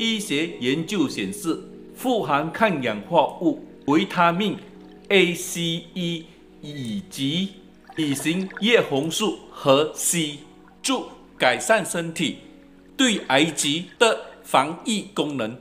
医学研究显示，富含抗氧化物维他命 A、C、E，以及乙型叶红素和 C，助改善身体对癌疾的防御功能。